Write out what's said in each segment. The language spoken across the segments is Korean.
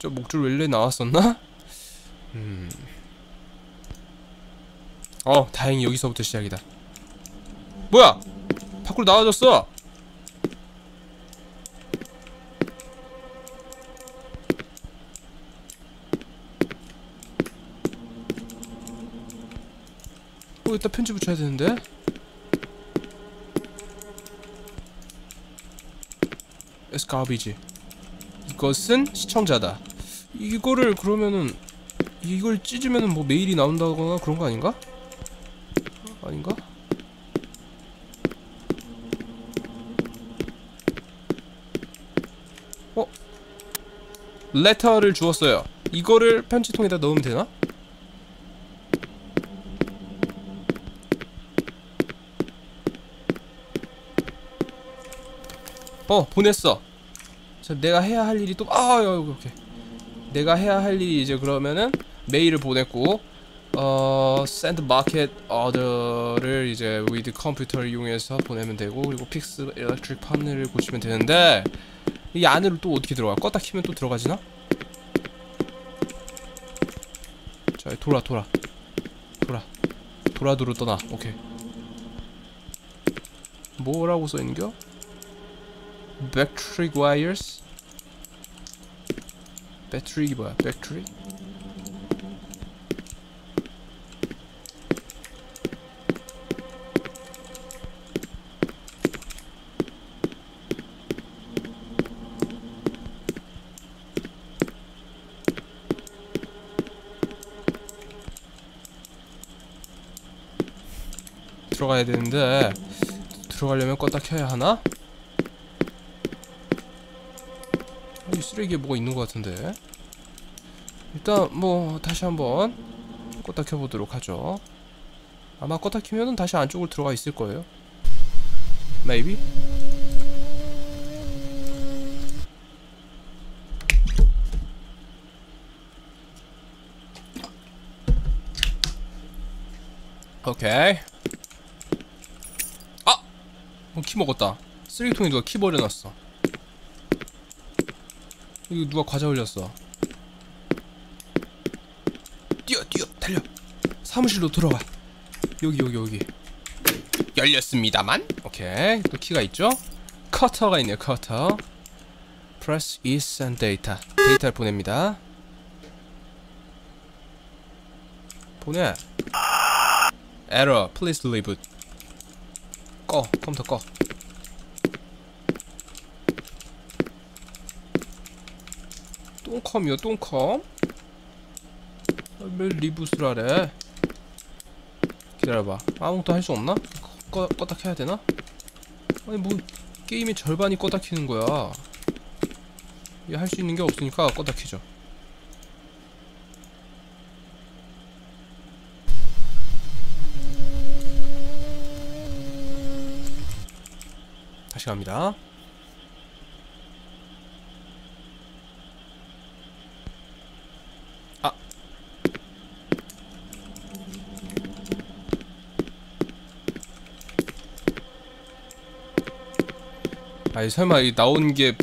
저 목줄 원래 나왔었나? 음. 어 다행히 여기서부터 시작이다. 뭐야? 밖으로 나와줬어. 어 이따 편지 붙여야 되는데? Garbage. 이것은 시청자다 이거를 그러면은 이걸 찢으면은 뭐 메일이 나온다거나 그런 거 아닌가? 아닌가? 어? 레터를 주었어요 이거를 편지통에다 넣으면 되나? 어 보냈어 자 내가 해야 할 일이 또 아 여기 오케이 내가 해야 할 일이 이제 그러면은 메일을 보냈고 어 send market order를 이제 with 컴퓨터를 이용해서 보내면 되고 그리고 fix electric panel을 고치면 되는데 이 안으로 또 어떻게 들어가? 껐다 키면 또 들어가지나? 자 돌아 돌아 돌아 도라도로 떠나 오케이 뭐라고 써있는겨? Battery wires 배터리 뭐야? 배터리? 들어가야 되는데 들어가려면 껐다 켜야 하나? 이 쓰레기에 뭐가 있는 것 같은데. 일단 뭐 다시 한번 껐다 켜보도록 하죠. 아마 껐다 키면은 다시 안쪽으로 들어가 있을 거예요. Maybe? 오케이. 아! 어, 키 먹었다. 쓰레기통에 누가 키 버려놨어 이거 누가 과자 흘렸어? 뛰어 뛰어 달려. 사무실로 들어가 여기 여기 여기. 열렸습니다만. 오케이. 또 키가 있죠? 커터가 있네요 커터. Press send data. 데이터를 보냅니다. 보내. Error. Please reboot 꺼. 컴퓨터 꺼 똥컴이요 똥컴. 왜 리부스를 하래? 기다려봐. 아무것도 할 수 없나? 꺼, 껐다 켜야 되나? 아니 뭐 게임의 절반이 껐다 키는 거야. 할수 있는 게 없으니까 껐다 키죠. 다시 갑니다 아니 설마 이 나온 게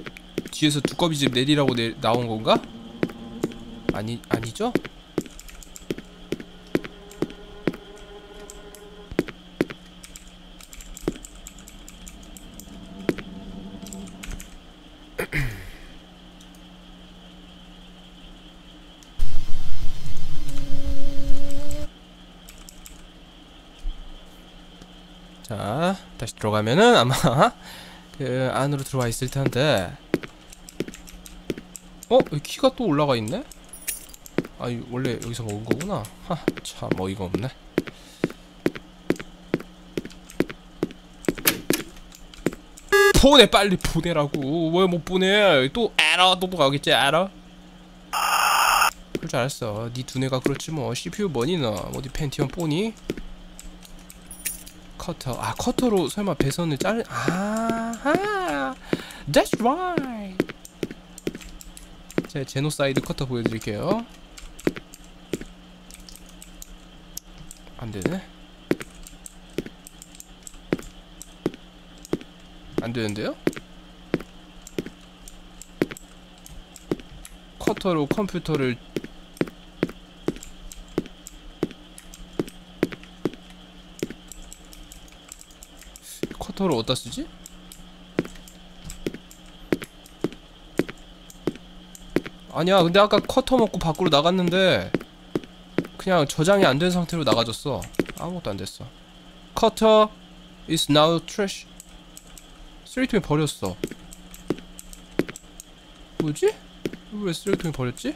뒤에서 두꺼비집 내리라고 내, 나온 건가? 아니 아니죠? 자 다시 들어가면은 아마 그 안으로 들어와 있을 텐데. 어? 키가 또 올라가 있네? 아 원래 여기서 먹은 거구나. 하참 어이가 없네. 보내 빨리 보내라고. 왜 못 보내? 또 에러 또 가겠지 에러 그럴 줄 알았어. 니 두뇌가 그렇지 뭐. CPU 뭐니 너? 어디 Pentium four니? 커터. 아 커터로 설마 배선을 자르 아 하 That's right 제 genocide cutter 보여드릴게요 안되네 안되는데요? 커터로 컴퓨터를 커터를 어디다 쓰지? 아니야 근데 아까 커터 먹고 밖으로 나갔는데 그냥 저장이 안 된 상태로 나가졌어 아무것도 안 됐어 cutter is now trash 쓰레기통에 버렸어 뭐지? 왜 쓰레기통에 버렸지?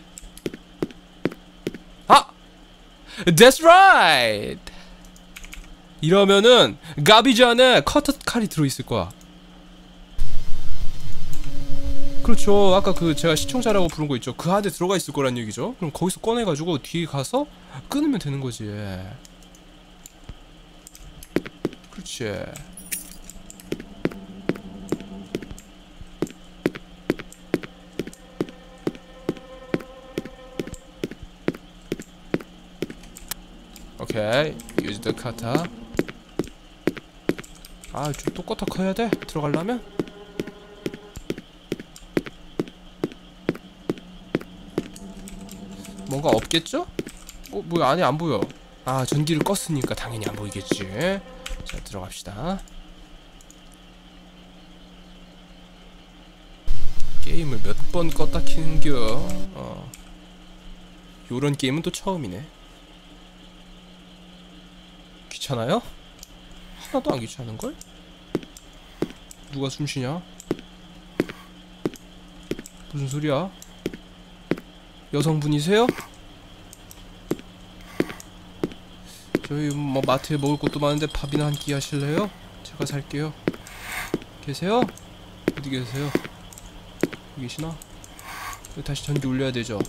아! That's right! 이러면은 garbage 안에 커터 칼이 들어있을 거야 그렇죠. 아까 그 제가 시청자라고 부른 거 있죠. 그 안에 들어가 있을 거란 얘기죠. 그럼 거기서 꺼내가지고 뒤에 가서 끊으면 되는 거지. 그렇지. 오케이. use the cutter 아좀 똑같아. 커야 돼? 들어가려면 뭔가 없겠죠? 어 뭐야 안에 안 보여 아 전기를 껐으니까 당연히 안 보이겠지 자 들어갑시다 게임을 몇 번 껐다 키는겨 어 요런 게임은 또 처음이네 귀찮아요? 하나도 안 귀찮은걸? 누가 숨 쉬냐? 무슨 소리야? 여성분이세요? 저희 뭐 마트에 먹을 것도 많은데 밥이나 한 끼 하실래요? 제가 살게요 계세요? 어디 계세요? 여기 계시나? 다시 전기 올려야 되죠?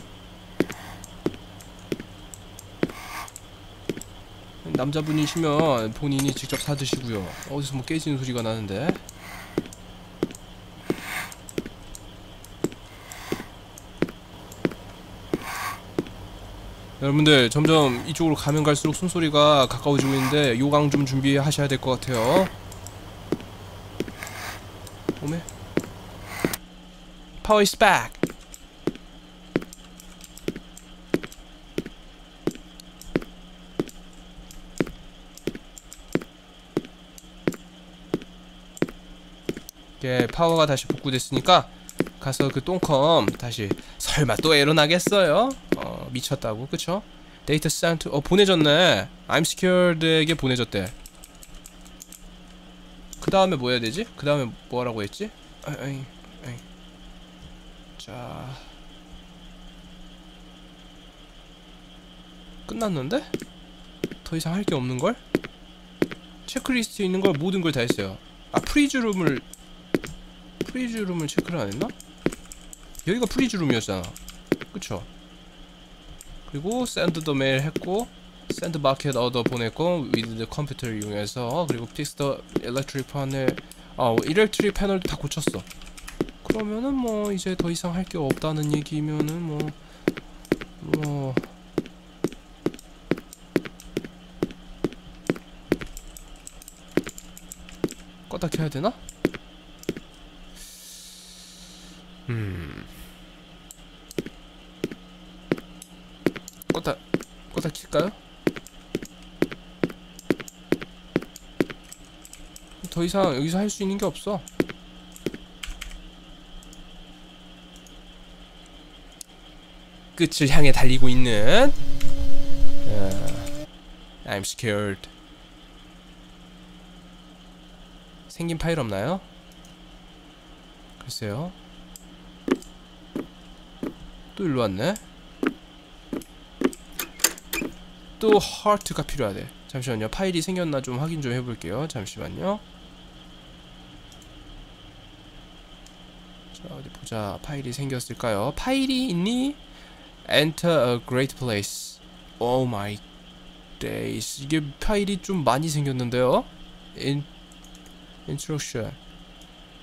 남자분이시면 본인이 직접 사드시고요 어디서 뭐 깨지는 소리가 나는데 여러분들 점점 이쪽으로 가면 갈수록 숨소리가 가까워지고 있는데 요강 좀 준비하셔야 될 것 같아요. 오메. 파워 back. 이렇게 파워가 다시 복구됐으니까 가서 그 똥컴 다시 설마 또 에러 나겠어요? 어 미쳤다고 그쵸? data sent 어 보내졌네 I'm scared에게 보내졌대 그 다음에 뭐 해야 되지? 그 다음에 뭐 하라고 했지? 아이, 아이. 자 끝났는데? 더 이상 할 게 없는걸? 체크리스트에 있는 걸 모든 걸 다 했어요 아 프리즈룸을 프리즈룸을 체크를 안 했나? 여기가 freeze room이었잖아 그쵸? 그리고 send the mail 했고 send market order 보냈고 with the 컴퓨터를 이용해서 그리고 fix the electric panel 아 electric panel 다 고쳤어 그러면은 뭐 이제 더 이상 할 게 없다는 얘기면은 뭐 뭐... 껐다 켜야 되나? 음. 껐다 껐다 킬까요? 더 이상 여기서 할 수 있는 게 없어. 끝을 향해 달리고 있는 어, I'm scared. 생긴 파일 없나요? 글쎄요. 또 일로 왔네. 또 하트가 필요하대. 잠시만요. 파일이 생겼나 좀 확인 좀 해볼게요. 잠시만요. 자 어디 보자. 파일이 생겼을까요? 파일이 있니? Enter a great place. Oh my days. 이게 파일이 좀 많이 생겼는데요. In instruction.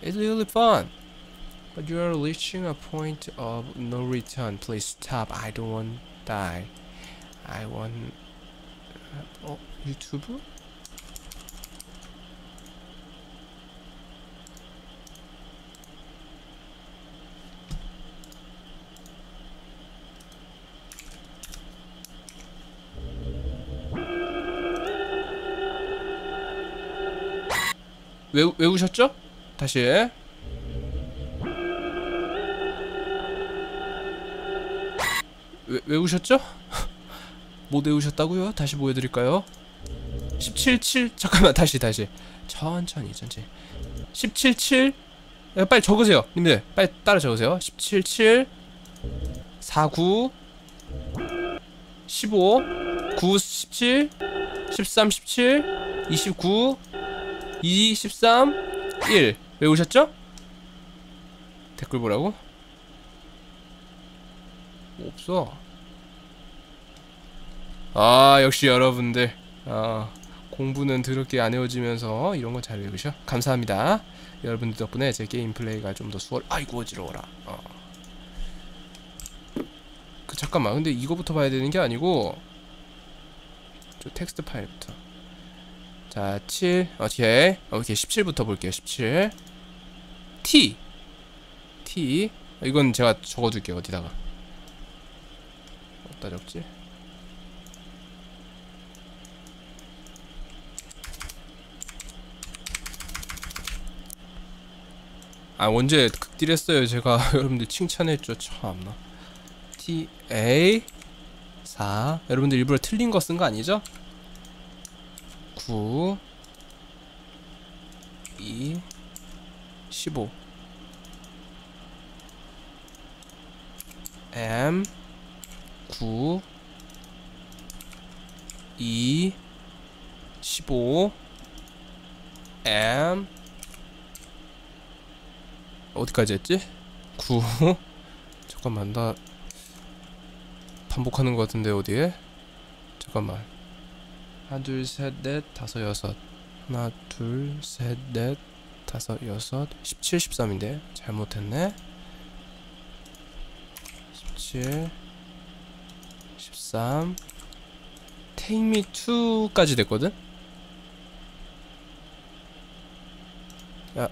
It's really fun. But you are reaching a point of no return. Please stop. I don't want die. I want. 어 유튜브? 외우, 외우셨죠? 다시 외, 외우셨죠? 못 외우셨다고요? 다시 보여드릴까요? 177 잠깐만 다시 다시 천천히 천천히 177 빨리 적으세요 님들 빨리 따라 적으세요 177 49 15 9 17 13 17 29 2 13 1 외우셨죠? 댓글 보라고? 없어. 아 역시 여러분들. 아 공부는 더럽게 안 외워지면서 이런 거 잘 외우셔. 감사합니다. 여러분들 덕분에 제 게임 플레이가 좀 더 수월 아이고 어지러워라. 어. 그 잠깐만. 근데 이거부터 봐야 되는 게 아니고 저 텍스트 파일부터 자, 7. 오케이. 오케이. 17부터 볼게요. 17. T. T. 이건 제가 적어 둘게요. 어디다가. 어디다 적지? 아, 언제 극딜했어요. 제가 여러분들 칭찬했죠. 참나. T A 4. 여러분들 일부러 틀린 거 쓴 거 아니죠? 9 2 15 M 9 2 15 M 어디까지 했지? 9 잠깐만 나 반복하는 것 같은데 어디에? 잠깐만 하나 둘 셋 넷 다섯 여섯. 하나 둘 셋 넷 다섯 여섯. 17, 13인데? 잘못했네. 17 13 Take me to까지 됐거든? 야.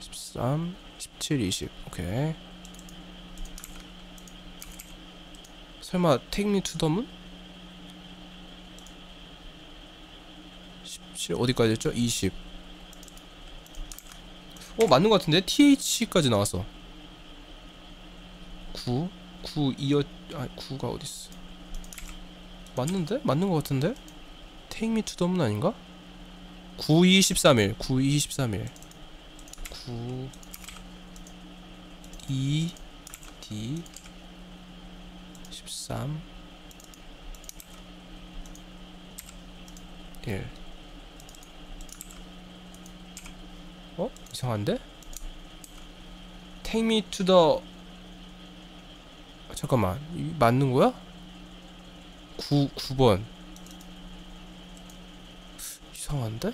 13 17, 20 오케이. 설마 Take me to the? 17 어디까지 했죠? 20 어 맞는 것 같은데? TH까지 나왔어 9 9 2여 아 9가 어딨어 맞는데? 맞는 것 같은데? The moon 아닌가? 9 2 13일 9 2 13일 9 2 D 13 1 어? 이상한데? Take me to the 아, 잠깐만 이 맞는 거야? 9 9번 이상한데?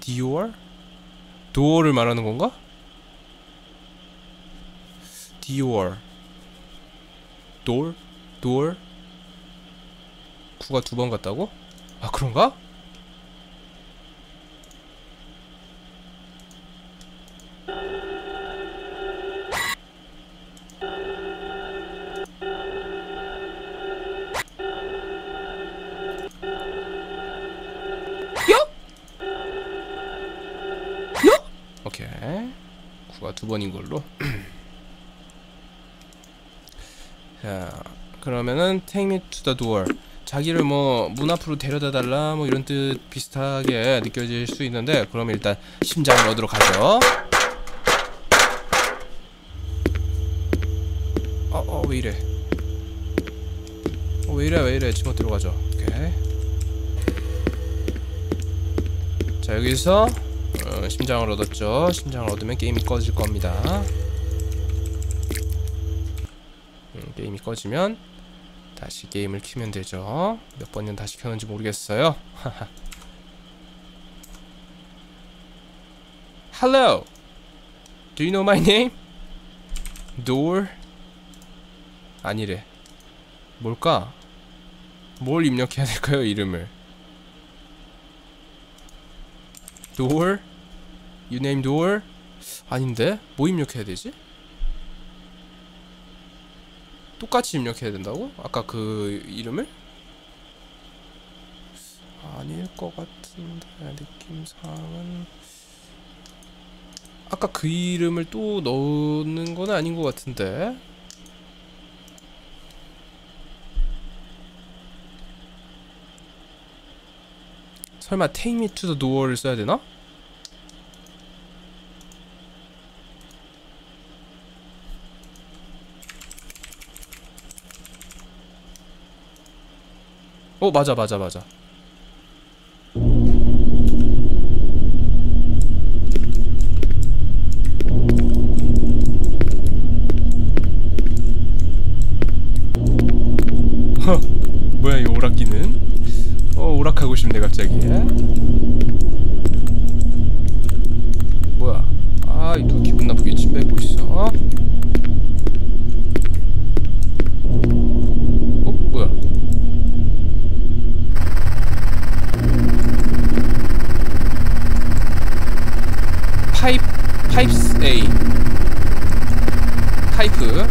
디오얼? 도어를 말하는 건가? 디오얼 돌? 돌? 9가 두번 같다고? 아 그런가? 요? 요? 오케이 9가 두 번인 걸로 자 그러면은 take me to the door 자기를 뭐 문 앞으로 데려다 달라 뭐 이런 뜻 비슷하게 느껴질 수 있는데 그러면 일단 심장을 얻으러 가죠. 어어 왜 이래? 어, 왜 이래 왜 이래? 지못 들어가죠? 오케이. 자 여기서 어, 심장을 얻었죠. 심장을 얻으면 게임이 꺼질 겁니다. 음, 게임이 꺼지면 다시 게임을 키면 되죠. 몇 번은 다시 켜는지 모르겠어요. Hello. Do you know my name? Door. 아니래. 뭘까? 뭘 입력해야 될까요, 이름을? Door. You name Door? 아닌데? 뭐 입력해야 되지? 똑같이 입력해야 된다고? 아까 그 이름을? 아닐 것 같은데 느낌상은 아까 그 이름을 또 넣는 건 아닌 것 같은데 설마 take me to the door를 써야 되나? 어 맞아 맞아 맞아. 허 뭐야 이 오락기는? 어 오락하고 싶네 갑자기. 뭐야? 아이또 기분 나쁘게 침 뱉고 있어 어 뭐야 파이프 파이프스 A 파이프.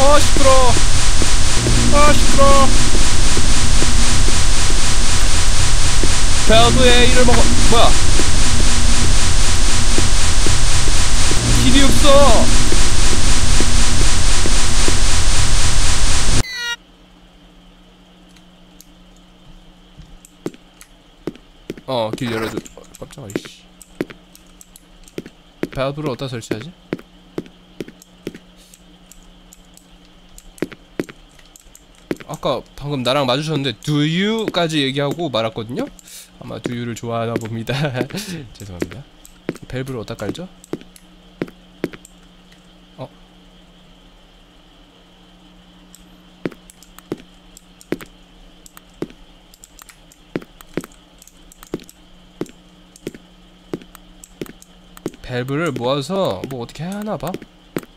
아 시끄러. 아 시끄러. 벨브의 이를 먹어. 뭐야? 없어 어, 길 열어줘. 어, 깜짝아, 이씨. 밸브를 어디다 설치하지? 아까 방금 나랑 마주쳤는데 do you까지 얘기하고 말았거든요? 아마 do you를 좋아하나 봅니다. 죄송합니다. 밸브를 어디다 깔죠? 밸브를 모아서 뭐 어떻게 해야 하나 봐.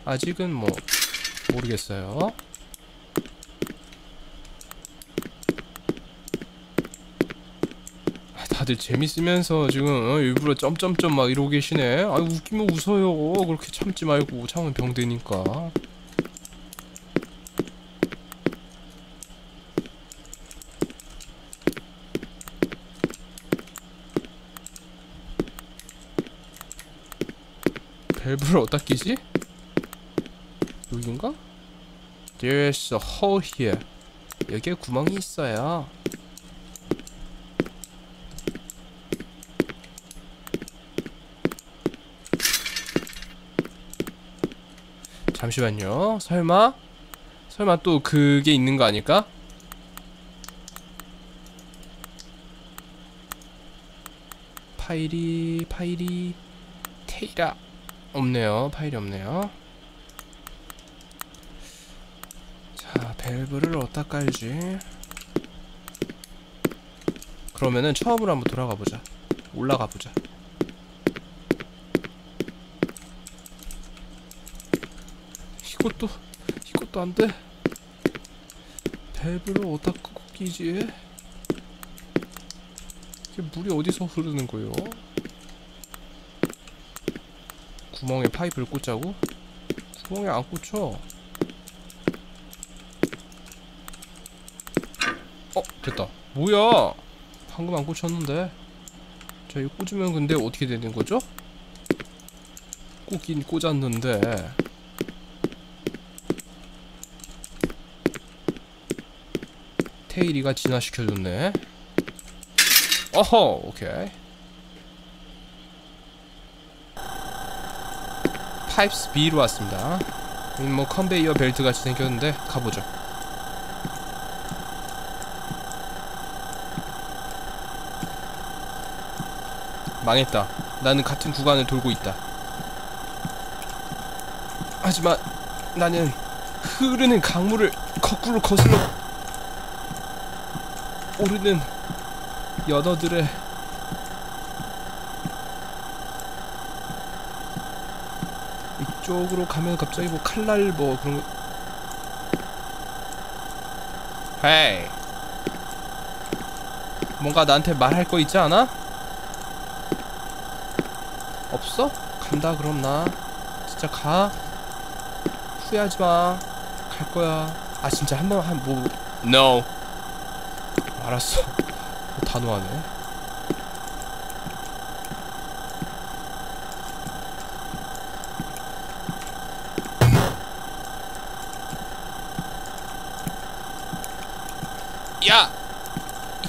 아직은 뭐 모르겠어요. 아, 다들 재밌으면서 지금 어, 일부러 점점점 막 이러고 계시네. 아 웃기면 웃어요. 그렇게 참지 말고 참으면 병 되니까. 밸브를 어디다 끼지? 여긴가? There's a hole here. 여기에 구멍이 있어요. 잠시만요. 설마? 설마 또 그게 있는 거 아닐까? 파일이 파일이 테이라 없네요. 파일이 없네요. 자, 밸브를 어디다 깔지? 그러면은 처음으로 한번 돌아가 보자. 올라가 보자. 이것도 이것도 안 돼. 밸브를 어디다 끼지? 이게 물이 어디서 흐르는 거예요? 구멍에 파이프를 꽂자고? 구멍에 안 꽂혀. 어, 됐다. 뭐야? 방금 안 꽂혔는데. 자, 이거 꽂으면 근데 어떻게 되는 거죠? 꽂긴 꽂았는데. 테일이가 진화시켜줬네. 어허, 오케이. 파이프스 B로 왔습니다. 여기 뭐 컨베이어 벨트 같이 생겼는데 가보죠. 망했다. 나는 같은 구간을 돌고 있다. 하지만 나는 흐르는 강물을 거꾸로 거슬러 오르는 연어들의 이쪽으로 가면 갑자기 뭐 칼날 뭐 그런 거 헤이. 뭔가 나한테 말할 거 있지 않아? 없어? 간다 그럼 나. 진짜 가. 후회하지 마갈 거야. 아 진짜 한 번한뭐 No. 알았어. 단호하네.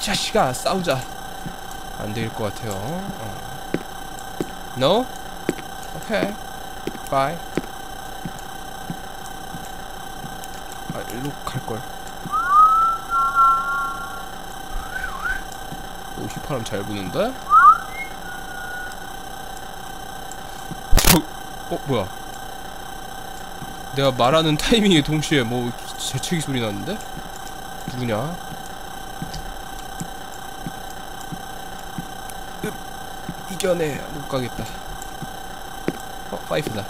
이 자식아 싸우자 안 될 것 같아요 어. No? 오케이 bye 아 일로 갈걸 오 휘파람 잘 부는데? 어 뭐야 내가 말하는 타이밍에 동시에 뭐 재채기 소리 나는데? 누구냐? 이겨내 못 가겠다. 어 파이프다.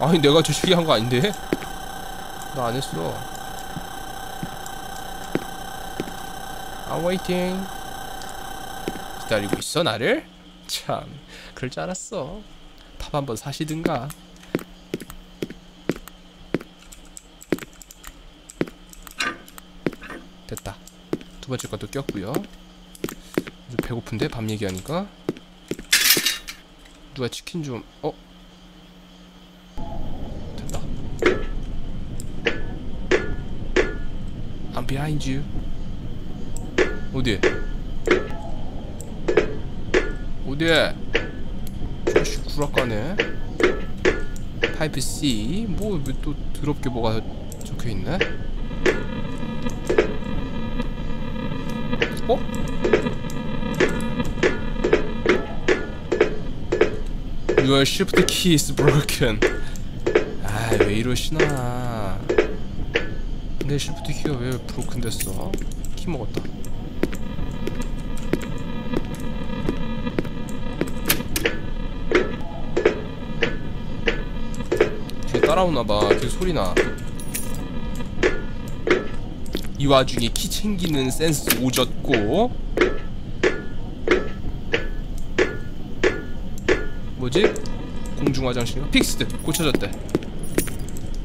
아니 내가 재채기 한거 아닌데? 나 안 했어. I'm waiting. 기다리고 있어 나를? 참 그럴 줄 알았어. 탑 한번 사시든가. 됐다. 두 번째 것도 꼈고요. 좀 배고픈데 밤 얘기하니까 누가 치킨 좀 어? 됐다 I'm behind you 어디? 어디? 저씨 구락가네 파이프 C 뭐또 더럽게 뭐가 적혀있네 어? Your shift key is broken. 아, 왜 이러시나. 내 shift 키가 왜 브로큰 됐어? 키 먹었다. 뒤에 따라오나봐. 뒤에 소리나. 이 와중에 키 챙기는 센스 오졌고 뭐지? 공중 화장실 fixed. 고쳐졌대.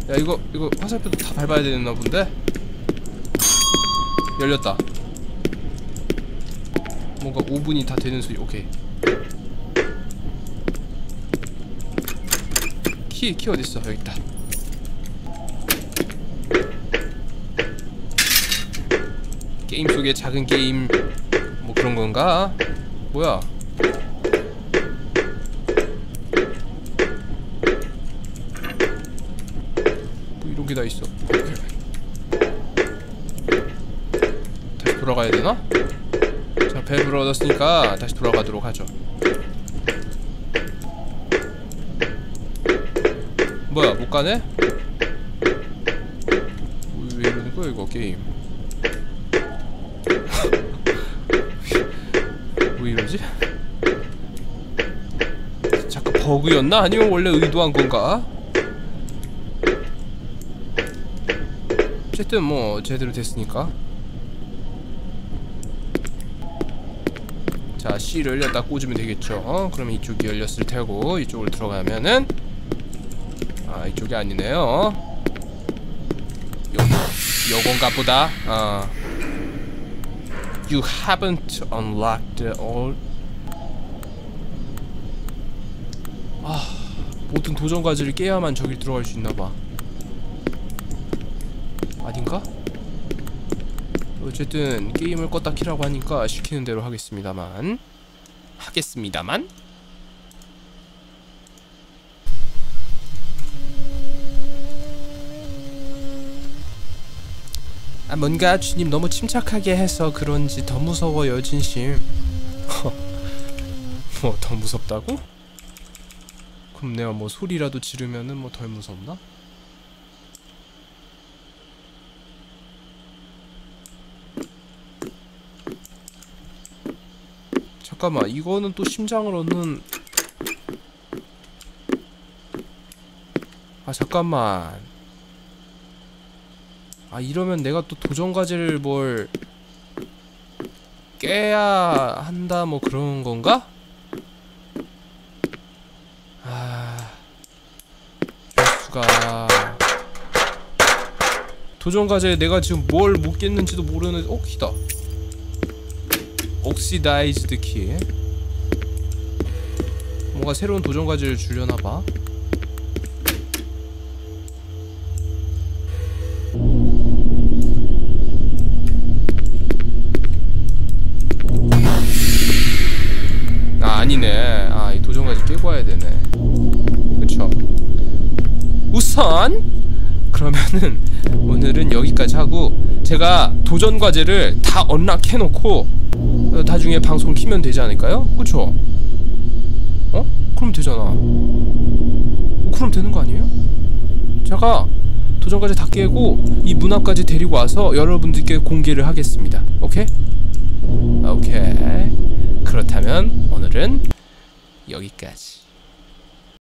야 이거 이거 화살표도 다 밟아야 되나 본데? 열렸다. 뭔가 5분이 다 되는 소리. 오케이. 키, 키 어딨어? 여기 있다. 게임 속의 작은 게임. 뭐 그런 건가? 뭐야? 돌아가야 되나? 자, 밸브를 얻었으니까 다시 돌아가도록 하죠. 뭐야, 못 가네? 뭐, 왜 이러는 거야, 이거 게임? 왜 이러지? 잠깐 버그였나? 아니면 원래 의도한 건가? 어쨌든 뭐 제대로 됐으니까 자 C를 열다 꽂으면 되겠죠 어? 그러면 이쪽이 열렸을 테고 이쪽으로 들어가면은 아 이쪽이 아니네요 요, 요건가 보다 어. You haven't unlocked all. 아, 모든 도전 과제를 깨야만 저길 들어갈 수 있나봐. 아닌가? 어쨌든 게임을 껐다 키라고 하니까 시키는 대로 하겠습니다만. 하겠습니다만. 아, 뭔가 주님 너무 침착하게 해서 그런지 더 무서워요 진심 뭐 더 무섭다고? 그럼 내가 뭐 소리라도 지르면은 뭐 덜 무섭나? 잠깐만 이거는 또 심장을 얻는 아 잠깐만. 아 이러면 내가 또 도전 과제를 뭘 깨야 한다 뭐 그런 건가? 알 수가. 도전 과제에 내가 지금 뭘 못 깼는지도 모르는 어 키다 oxidized key. 뭔가 새로운 도전 과제를 주려나 봐. 아 아니네. 아이 도전까지 깨고 와야 되네. 그쵸? 우선 그러면은 오늘은 여기까지 하고 제가 도전 과제를 다 언락해놓고 어, 나중에 방송 키면 되지 않을까요? 그쵸? 어? 그럼 되잖아 어, 그럼 되는 거 아니에요? 제가 도전 과제 다 깨고 이 문 앞까지 데리고 와서 여러분들께 공개를 하겠습니다 오케이? 오케이 그렇다면 오늘은 여기까지